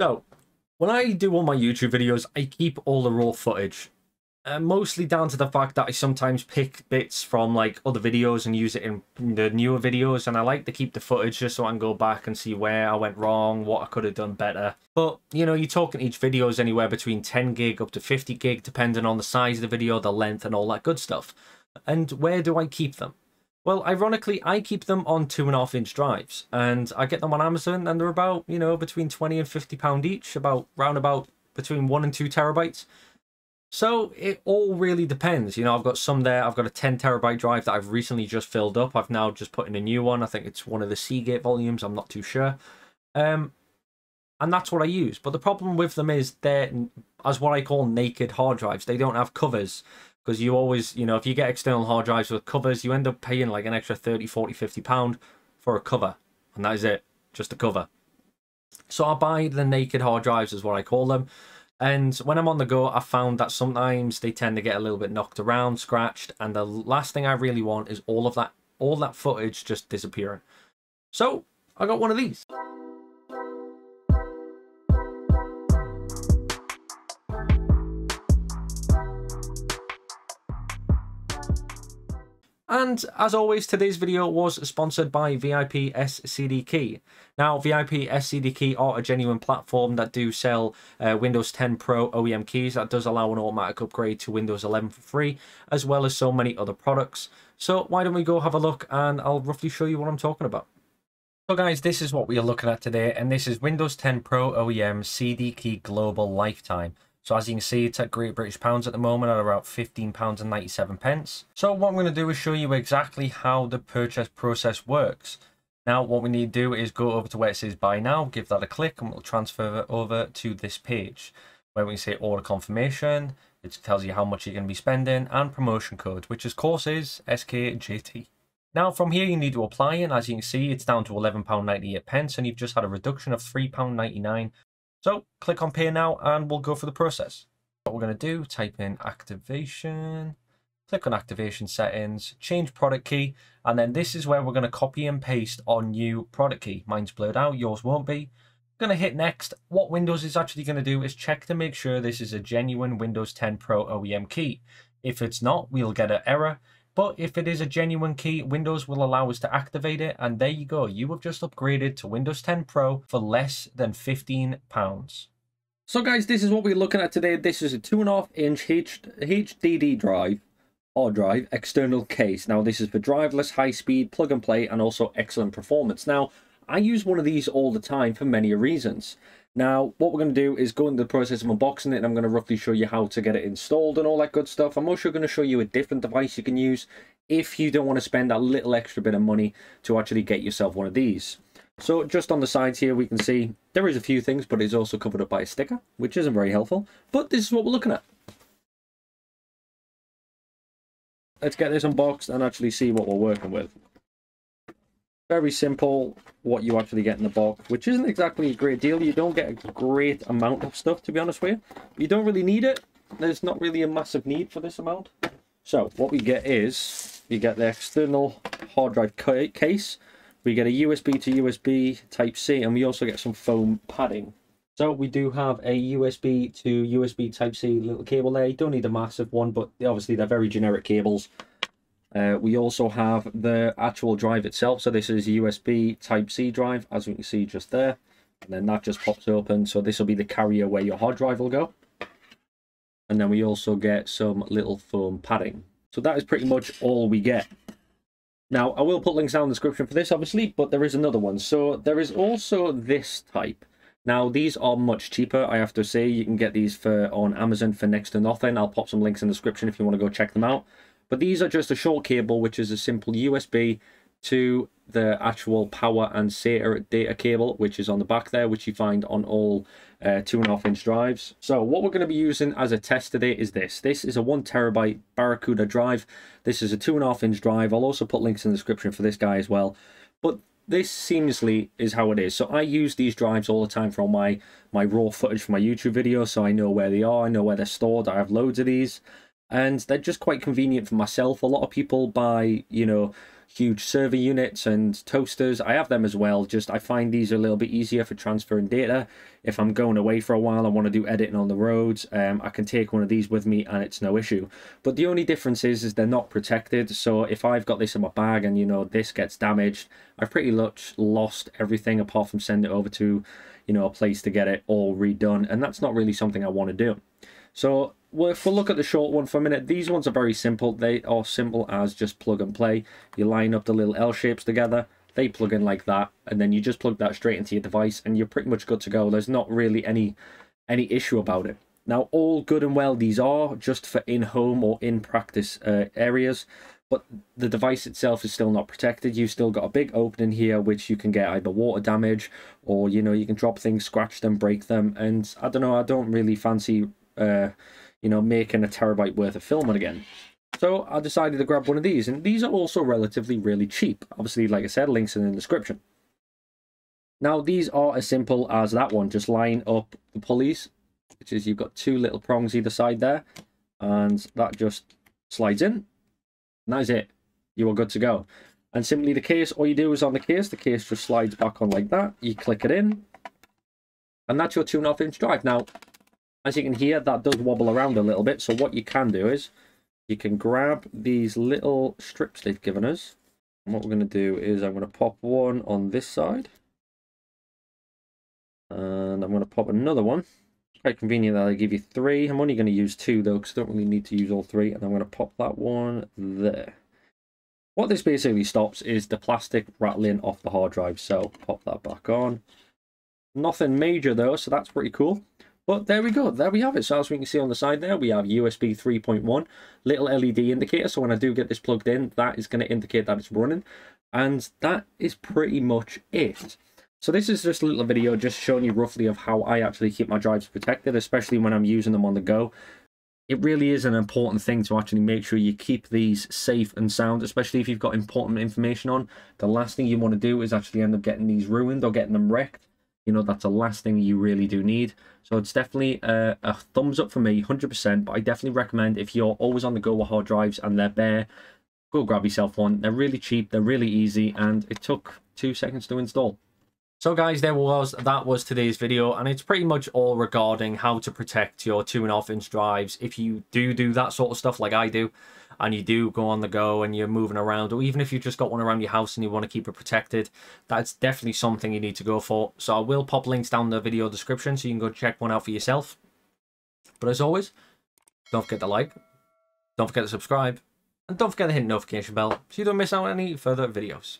So, when I do all my YouTube videos, I keep all the raw footage. Uh, mostly down to the fact that I sometimes pick bits from like other videos and use it in the newer videos and I like to keep the footage just so I can go back and see where I went wrong, what I could have done better. But, you know, you're talking each video is anywhere between 10 gig up to 50 gig depending on the size of the video, the length and all that good stuff. And where do I keep them? Well, ironically, I keep them on two and a half inch drives, and I get them on Amazon, and they're about you know between twenty and fifty pound each, about round about between one and two terabytes. So it all really depends. You know, I've got some there. I've got a 10 terabyte drive that I've recently just filled up. I've now just put in a new one. I think it's one of the Seagate volumes. I'm not too sure. Um, and that's what I use. But the problem with them is they're as what I call naked hard drives. They don't have covers because you always, you know, if you get external hard drives with covers, you end up paying like an extra 30, 40, 50 pound for a cover. And that is it, just a cover. So I buy the naked hard drives is what I call them. And when I'm on the go, I found that sometimes they tend to get a little bit knocked around, scratched, and the last thing I really want is all of that all that footage just disappearing. So I got one of these. And as always, today's video was sponsored by VIP SCD Key. Now, VIP SCD Key are a genuine platform that do sell uh, Windows 10 Pro OEM keys that does allow an automatic upgrade to Windows 11 for free, as well as so many other products. So why don't we go have a look and I'll roughly show you what I'm talking about. So guys, this is what we are looking at today, and this is Windows 10 Pro OEM CD Key Global Lifetime. So as you can see, it's at Great British Pounds at the moment at about £15.97. pence. So what I'm going to do is show you exactly how the purchase process works. Now what we need to do is go over to where it says buy now, give that a click and we'll transfer it over to this page where we can say order confirmation, it tells you how much you're going to be spending and promotion code, which of course is SKJT. Now from here you need to apply and as you can see it's down to £11.98 pence and you've just had a reduction of £3.99 so click on pay now and we'll go through the process. What we're going to do, type in activation, click on activation settings, change product key, and then this is where we're going to copy and paste our new product key. Mine's blurred out, yours won't be. Going to hit next. What Windows is actually going to do is check to make sure this is a genuine Windows 10 Pro OEM key. If it's not, we'll get an error. But if it is a genuine key, Windows will allow us to activate it. And there you go. You have just upgraded to Windows 10 Pro for less than £15. So guys, this is what we're looking at today. This is a 2.5 inch HDD drive hard drive external case. Now this is for driveless, high speed, plug and play, and also excellent performance. Now, I use one of these all the time for many reasons. Now, what we're going to do is go into the process of unboxing it, and I'm going to roughly show you how to get it installed and all that good stuff. I'm also going to show you a different device you can use if you don't want to spend that little extra bit of money to actually get yourself one of these. So just on the sides here, we can see there is a few things, but it's also covered up by a sticker, which isn't very helpful. But this is what we're looking at. Let's get this unboxed and actually see what we're working with very simple what you actually get in the box, which isn't exactly a great deal. You don't get a great amount of stuff, to be honest with you. You don't really need it. There's not really a massive need for this amount. So what we get is, we get the external hard drive case. We get a USB to USB Type-C, and we also get some foam padding. So we do have a USB to USB Type-C little cable there. You don't need a massive one, but obviously they're very generic cables. Uh, we also have the actual drive itself. So this is a USB Type-C drive, as we can see just there. And then that just pops open. So this will be the carrier where your hard drive will go. And then we also get some little foam padding. So that is pretty much all we get. Now, I will put links down in the description for this, obviously, but there is another one. So there is also this type. Now, these are much cheaper, I have to say. You can get these for on Amazon for next to nothing. I'll pop some links in the description if you want to go check them out. But these are just a short cable, which is a simple USB to the actual power and SATA data cable, which is on the back there, which you find on all uh, two and a half inch drives. So what we're going to be using as a test today is this. This is a one terabyte Barracuda drive. This is a two and a half inch drive. I'll also put links in the description for this guy as well. But this seamlessly is how it is. So I use these drives all the time for all my, my raw footage for my YouTube videos. So I know where they are. I know where they're stored. I have loads of these. And they're just quite convenient for myself. A lot of people buy, you know, huge server units and toasters. I have them as well. Just I find these are a little bit easier for transferring data. If I'm going away for a while, I want to do editing on the roads, um, I can take one of these with me and it's no issue. But the only difference is, is they're not protected. So if I've got this in my bag and, you know, this gets damaged, I've pretty much lost everything apart from send it over to, you know, a place to get it all redone. And that's not really something I want to do. So well, if we look at the short one for a minute, these ones are very simple. They are simple as just plug and play. You line up the little L shapes together, they plug in like that, and then you just plug that straight into your device, and you're pretty much good to go. There's not really any any issue about it. Now, all good and well, these are just for in-home or in-practice uh, areas, but the device itself is still not protected. You've still got a big opening here, which you can get either water damage, or, you know, you can drop things, scratch them, break them, and I don't know, I don't really fancy... Uh, you know, making a terabyte worth of film again. So I decided to grab one of these, and these are also relatively really cheap. Obviously, like I said, links in the description. Now, these are as simple as that one. Just line up the pulleys, which is you've got two little prongs either side there, and that just slides in. And that is it. You are good to go. And simply the case, all you do is on the case, the case just slides back on like that. You click it in, and that's your two and a half inch drive. Now, as you can hear, that does wobble around a little bit. So what you can do is you can grab these little strips they've given us. And what we're going to do is I'm going to pop one on this side. And I'm going to pop another one. It's quite convenient that they give you three. I'm only going to use two though, because I don't really need to use all three. And I'm going to pop that one there. What this basically stops is the plastic rattling off the hard drive. So pop that back on. Nothing major though, so that's pretty cool. But there we go, there we have it. So as we can see on the side there, we have USB 3.1, little LED indicator. So when I do get this plugged in, that is going to indicate that it's running. And that is pretty much it. So this is just a little video just showing you roughly of how I actually keep my drives protected, especially when I'm using them on the go. It really is an important thing to actually make sure you keep these safe and sound, especially if you've got important information on. The last thing you want to do is actually end up getting these ruined or getting them wrecked you know that's the last thing you really do need. So it's definitely a, a thumbs up for me 100% but i definitely recommend if you're always on the go with hard drives and they're bare go grab yourself one. They're really cheap they're really easy and it took two seconds to install so guys, there was that was today's video, and it's pretty much all regarding how to protect your two and a half inch drives if you do do that sort of stuff like I do and you do go on the go and you're moving around, or even if you've just got one around your house and you want to keep it protected, that's definitely something you need to go for. So I will pop links down the video description so you can go check one out for yourself. But as always, don't forget to like, don't forget to subscribe, and don't forget to hit the notification bell so you don't miss out on any further videos.